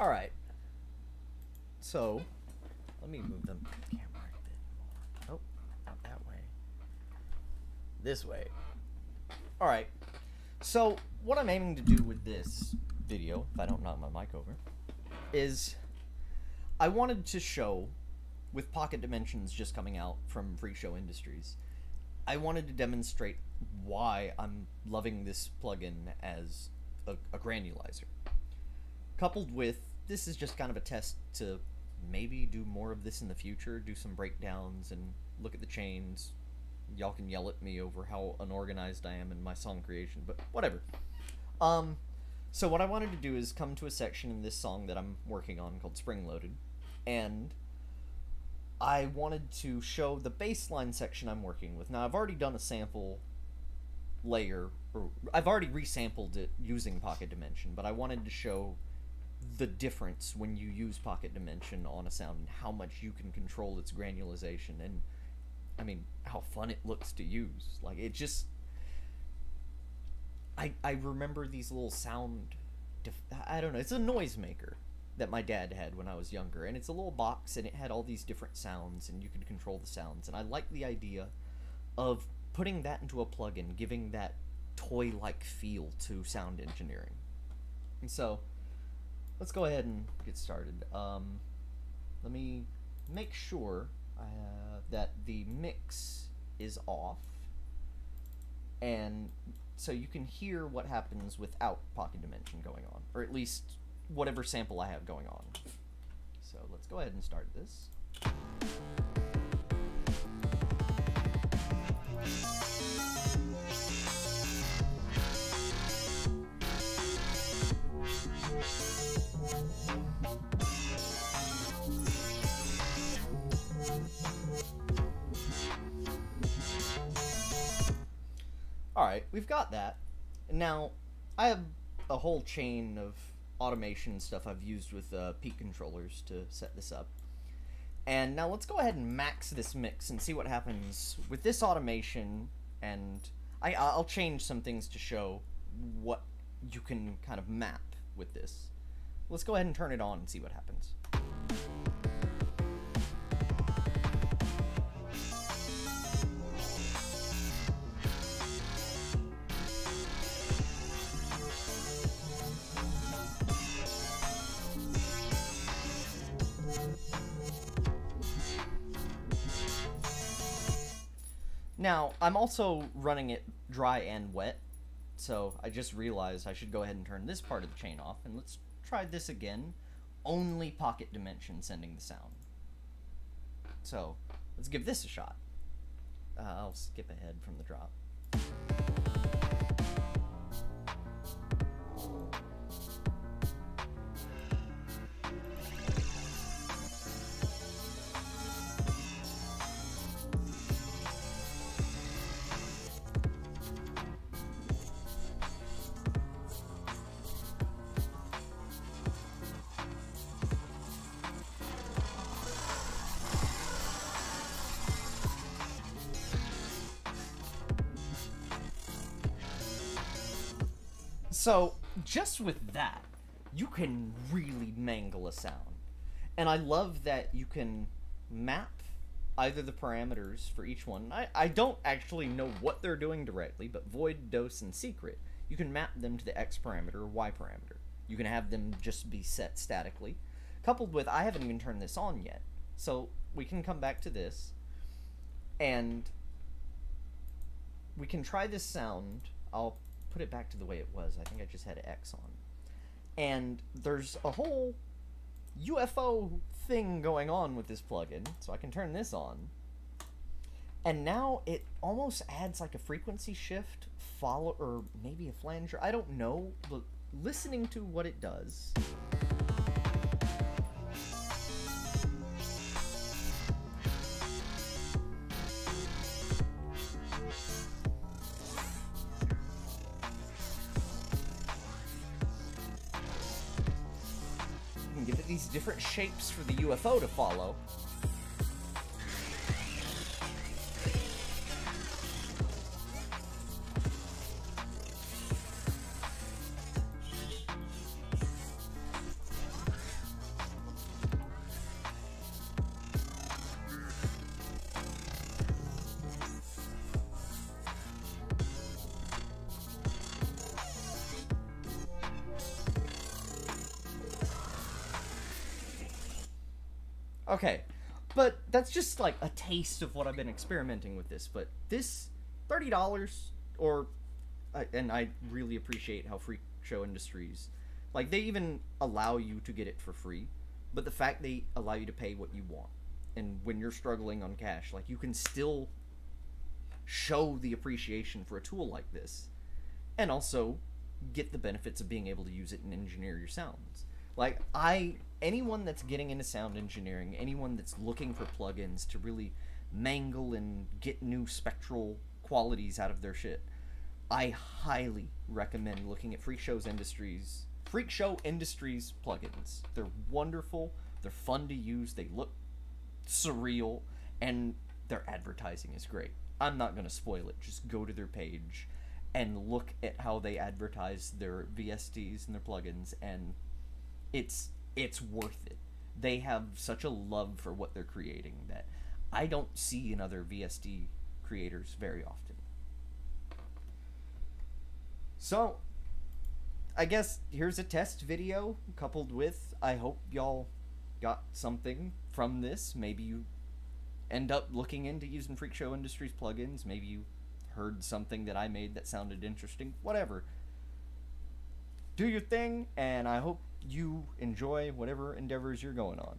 All right. So, let me move the camera a bit more. Oh, not that way. This way. All right. So, what I'm aiming to do with this video, if I don't knock my mic over, is I wanted to show, with Pocket Dimensions just coming out from Freakshow Industries, I wanted to demonstrate why I'm loving this plugin as a, a granulizer. Coupled with, this is just kind of a test to maybe do more of this in the future, do some breakdowns and look at the chains. Y'all can yell at me over how unorganized I am in my song creation, but whatever. Um, so what I wanted to do is come to a section in this song that I'm working on called Spring Loaded, and I wanted to show the bassline section I'm working with. Now I've already done a sample layer, or I've already resampled it using Pocket Dimension, but I wanted to show the difference when you use Pocket Dimension on a sound and how much you can control its granulization and I mean how fun it looks to use. Like it just I I remember these little sound def- I don't know, it's a noisemaker that my dad had when I was younger and it's a little box and it had all these different sounds and you could control the sounds and I like the idea of putting that into a plugin, giving that toy-like feel to sound engineering. And so let's go ahead and get started. Um, let me make sure uh, that the mix is off, and so you can hear what happens without Pocket Dimension going on, or at least whatever sample I have going on. So let's go ahead and start this. Alright, we've got that. Now, I have a whole chain of automation stuff I've used with uh, peak controllers to set this up. And now let's go ahead and max this mix and see what happens with this automation. And I, I'll change some things to show what you can kind of map with this. Let's go ahead and turn it on and see what happens. Now, I'm also running it dry and wet, so I just realized I should go ahead and turn this part of the chain off, and let's try this again. Only pocket dimension sending the sound. So, let's give this a shot. Uh, I'll skip ahead from the drop. So, just with that, you can really mangle a sound. And I love that you can map either the parameters for each one. I, I don't actually know what they're doing directly, but void, dose, and secret, you can map them to the X parameter or Y parameter. You can have them just be set statically. Coupled with, I haven't even turned this on yet. So we can come back to this and we can try this sound. I'll put it back to the way it was. I think I just had X on. And there's a whole UFO thing going on with this plugin, so I can turn this on. And now it almost adds like a frequency shift, follow, or maybe a flanger. I don't know, but listening to what it does. Give it these different shapes for the UFO to follow. Okay, but that's just like a taste of what I've been experimenting with this. But this thirty dollars, or uh, and I really appreciate how Freak Show Industries, like they even allow you to get it for free, but the fact they allow you to pay what you want, and when you're struggling on cash, like you can still show the appreciation for a tool like this, and also get the benefits of being able to use it and engineer your sounds. Like I anyone that's getting into sound engineering, anyone that's looking for plugins to really mangle and get new spectral qualities out of their shit, I highly recommend looking at Freak Shows Industries Freakshow Industries plugins. They're wonderful, they're fun to use, they look surreal, and their advertising is great. I'm not going to spoil it. Just go to their page and look at how they advertise their VSTs and their plugins and it's it's worth it. They have such a love for what they're creating that I don't see in other VST creators very often. So, I guess here's a test video coupled with I hope y'all got something from this. Maybe you end up looking into using Freakshow Industries plugins. Maybe you heard something that I made that sounded interesting. Whatever. Do your thing, and I hope you enjoy whatever endeavors you're going on.